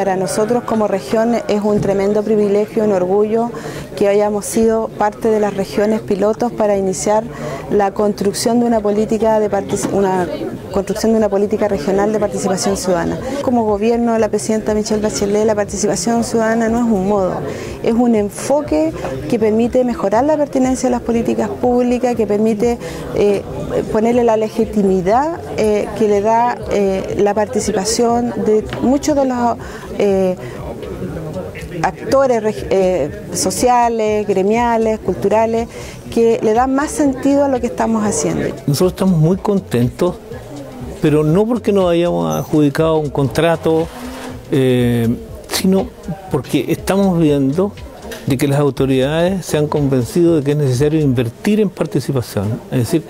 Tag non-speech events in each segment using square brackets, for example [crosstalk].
Para nosotros como región es un tremendo privilegio, un orgullo que hayamos sido parte de las regiones pilotos para iniciar la construcción de una política de una construcción de una política regional de participación ciudadana. Como gobierno de la presidenta Michelle Bachelet, la participación ciudadana no es un modo, es un enfoque que permite mejorar la pertinencia de las políticas públicas, que permite eh, ponerle la legitimidad eh, que le da eh, la participación de muchos de los eh, actores eh, sociales, gremiales, culturales, que le dan más sentido a lo que estamos haciendo. Nosotros estamos muy contentos, pero no porque nos hayamos adjudicado un contrato, eh, sino porque estamos viendo de que las autoridades se han convencido de que es necesario invertir en participación. Es decir,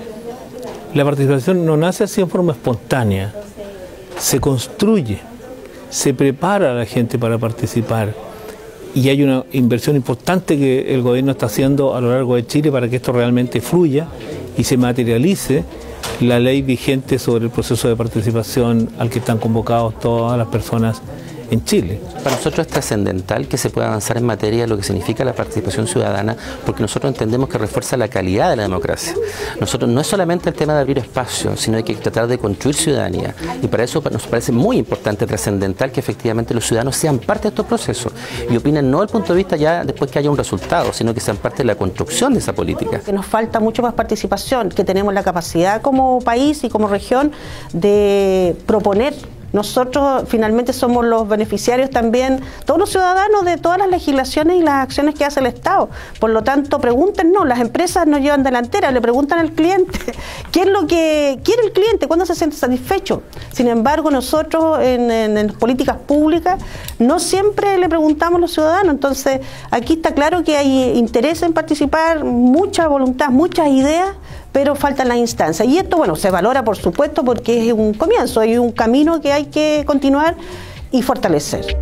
la participación no nace así en forma espontánea, se construye se prepara a la gente para participar. Y hay una inversión importante que el gobierno está haciendo a lo largo de Chile para que esto realmente fluya y se materialice. La ley vigente sobre el proceso de participación al que están convocados todas las personas en Chile. Para nosotros es trascendental que se pueda avanzar en materia de lo que significa la participación ciudadana, porque nosotros entendemos que refuerza la calidad de la democracia. Nosotros no es solamente el tema de abrir espacio, sino hay que tratar de construir ciudadanía. Y para eso nos parece muy importante, trascendental, que efectivamente los ciudadanos sean parte de estos procesos y opinen no desde el punto de vista ya después que haya un resultado, sino que sean parte de la construcción de esa política. Que nos falta mucho más participación, que tenemos la capacidad como país y como región de proponer nosotros finalmente somos los beneficiarios también, todos los ciudadanos de todas las legislaciones y las acciones que hace el Estado. Por lo tanto, pregúntenos, las empresas nos llevan delantera, le preguntan al cliente, [laughs] ¿qué es lo que quiere el cliente? ¿Cuándo se siente satisfecho? Sin embargo, nosotros en, en políticas públicas no siempre le preguntamos a los ciudadanos. Entonces, aquí está claro que hay interés en participar, mucha voluntad, muchas ideas, pero faltan las instancias. Y esto, bueno, se valora por supuesto porque es un comienzo, hay un camino que hay que continuar y fortalecer.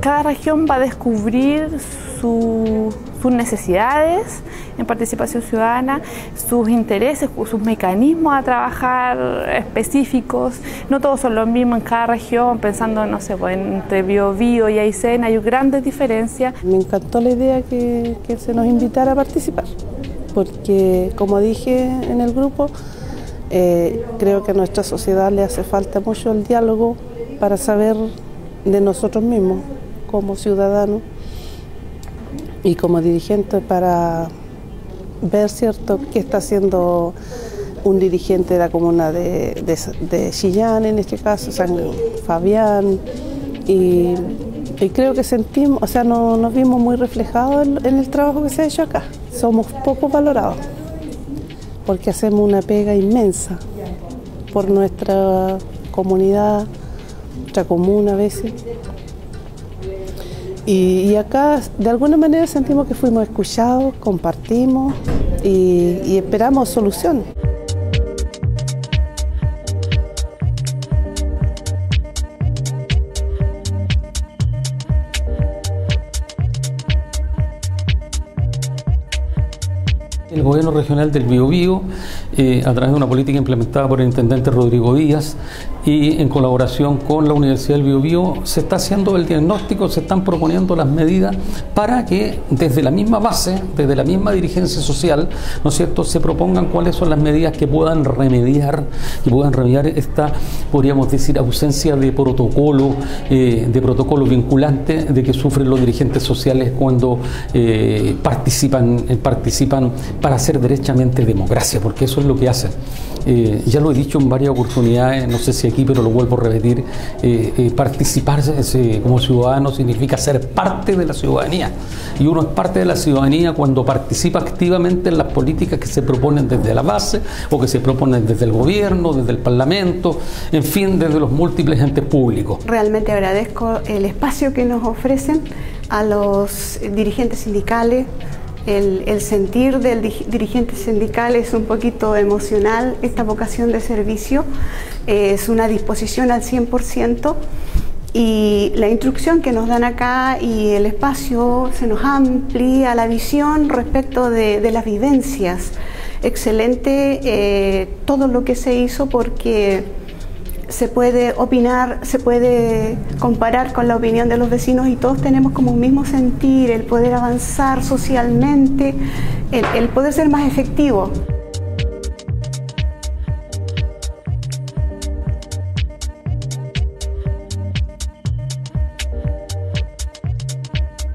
Cada región va a descubrir sus necesidades en participación ciudadana, sus intereses, sus mecanismos a trabajar específicos. No todos son los mismos en cada región, pensando, no sé, pues, entre Bio, y Aysén hay grandes diferencias. Me encantó la idea que, que se nos invitara a participar, porque como dije en el grupo, eh, creo que a nuestra sociedad le hace falta mucho el diálogo para saber de nosotros mismos como ciudadanos y como dirigente para ver cierto qué está haciendo un dirigente de la comuna de, de, Chillán, en este caso, San Fabián, y, creo que sentimos, o sea, no, nos vimos muy reflejados en, el trabajo que se ha hecho acá. Somos poco valorados, porque hacemos una pega inmensa por nuestra comunidad, nuestra comuna a veces. Y, acá de alguna manera sentimos que fuimos escuchados, compartimos y, esperamos soluciones. El gobierno regional del Biobío, eh, a través de una política implementada por el intendente Rodrigo Díaz y en colaboración con la Universidad del Biobío, se está haciendo el diagnóstico, se están proponiendo las medidas para que desde la misma base, desde la misma dirigencia social, ¿no es cierto?, se propongan cuáles son las medidas que puedan remediar, que puedan remediar esta, podríamos decir, ausencia de protocolo, eh, de protocolo vinculante de que sufren los dirigentes sociales cuando eh, participan, participan para hacer derechamente democracia, porque eso es lo que hacen. Eh, ya lo he dicho en varias oportunidades, no sé si aquí, pero lo vuelvo a repetir, eh, eh, participar como ciudadano significa ser parte de la ciudadanía. Y uno es parte de la ciudadanía cuando participa activamente en las políticas que se proponen desde la base o que se proponen desde el gobierno, desde el Parlamento, en fin, desde los múltiples entes públicos. Realmente agradezco el espacio que nos ofrecen a los dirigentes sindicales, el, sentir del dirigente sindical es un poquito emocional, esta vocación de servicio es una disposición al 100% y la instrucción que nos dan acá y el espacio se nos amplía la visión respecto de, las vivencias. Excelente eh, todo lo que se hizo porque se puede opinar, se puede comparar con la opinión de los vecinos y todos tenemos como un mismo sentir, el poder avanzar socialmente, el, poder ser más efectivo.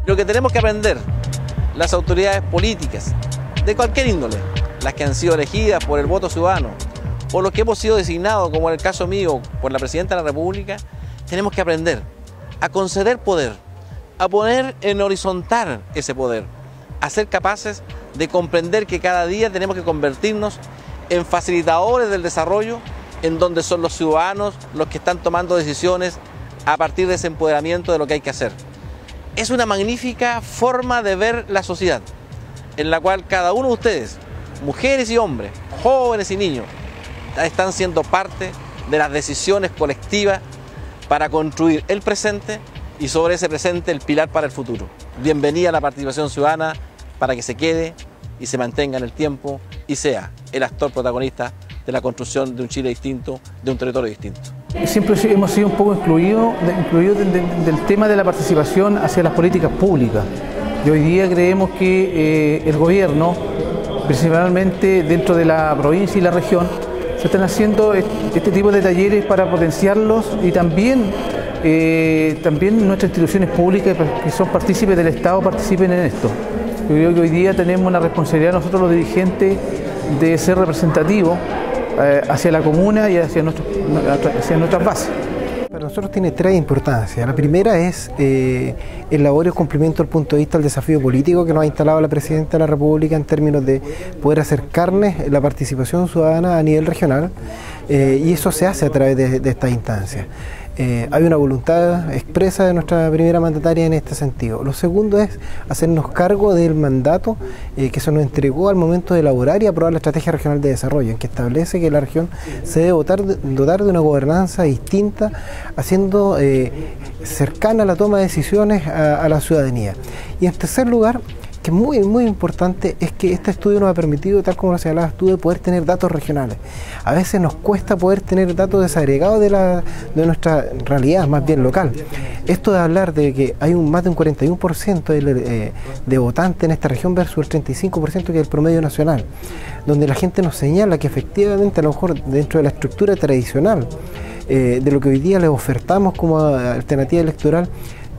Lo que tenemos que aprender las autoridades políticas de cualquier índole, las que han sido elegidas por el voto ciudadano, o los que hemos sido designados, como en el caso mío, por la Presidenta de la República, tenemos que aprender a conceder poder, a poner en horizontal ese poder, a ser capaces de comprender que cada día tenemos que convertirnos en facilitadores del desarrollo, en donde son los ciudadanos los que están tomando decisiones a partir de ese empoderamiento de lo que hay que hacer. Es una magnífica forma de ver la sociedad, en la cual cada uno de ustedes, mujeres y hombres, jóvenes y niños, están siendo parte de las decisiones colectivas para construir el presente y sobre ese presente el pilar para el futuro. Bienvenida a la participación ciudadana para que se quede y se mantenga en el tiempo y sea el actor protagonista de la construcción de un Chile distinto, de un territorio distinto. Siempre hemos sido un poco excluidos del tema de la participación hacia las políticas públicas. Y hoy día creemos que eh, el gobierno, principalmente dentro de la provincia y la región, están haciendo este tipo de talleres para potenciarlos y también, eh, también nuestras instituciones públicas que son partícipes del Estado participen en esto. Yo creo que hoy día tenemos una responsabilidad nosotros los dirigentes de ser representativos eh, hacia la comuna y hacia, hacia nuestras bases. Para nosotros tiene tres importancias. La primera es eh, el laborio cumplimiento del punto de vista del desafío político que nos ha instalado la Presidenta de la República en términos de poder acercarles la participación ciudadana a nivel regional eh, y eso se hace a través de, de estas instancias. Eh, hay una voluntad expresa de nuestra primera mandataria en este sentido. Lo segundo es hacernos cargo del mandato eh, que se nos entregó al momento de elaborar y aprobar la Estrategia Regional de Desarrollo, en que establece que la región se debe dotar, de una gobernanza distinta, haciendo eh, cercana la toma de decisiones a, a la ciudadanía. Y en tercer lugar, que muy, muy importante es que este estudio nos ha permitido, tal como lo señalaba estudio, poder tener datos regionales. A veces nos cuesta poder tener datos desagregados de, la, de nuestra realidad, más bien local. Esto de hablar de que hay un, más de un 41% de, eh, de votantes en esta región versus el 35% que es el promedio nacional, donde la gente nos señala que efectivamente a lo mejor dentro de la estructura tradicional, eh, de lo que hoy día le ofertamos como alternativa electoral,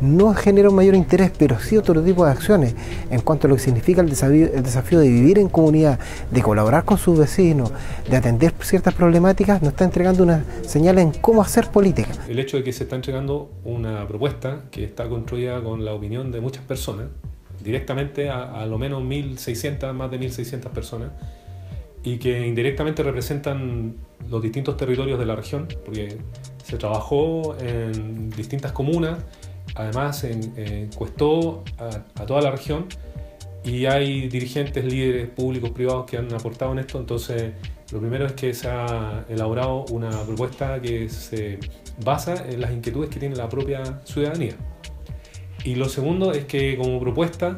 no genera un mayor interés, pero sí otro tipo de acciones en cuanto a lo que significa el desafío, el desafío de vivir en comunidad, de colaborar con sus vecinos, de atender ciertas problemáticas, nos está entregando una señal en cómo hacer política. El hecho de que se está entregando una propuesta que está construida con la opinión de muchas personas, directamente a, a lo menos 1.600, más de 1.600 personas, y que indirectamente representan los distintos territorios de la región, porque se trabajó en distintas comunas además encuestó a, toda la región y hay dirigentes, líderes públicos, privados que han aportado en esto. Entonces, lo primero es que se ha elaborado una propuesta que se basa en las inquietudes que tiene la propia ciudadanía. Y lo segundo es que como propuesta,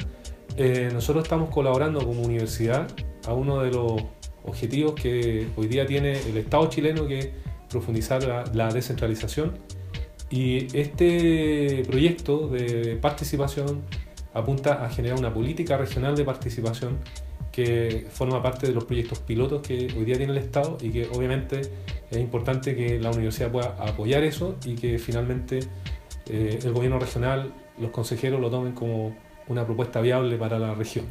eh, nosotros estamos colaborando como universidad a uno de los objetivos que hoy día tiene el Estado chileno, que es profundizar la descentralización y este proyecto de participación apunta a generar una política regional de participación que forma parte de los proyectos pilotos que hoy día tiene el Estado y que obviamente es importante que la universidad pueda apoyar eso y que finalmente eh, el gobierno regional, los consejeros lo tomen como una propuesta viable para la región.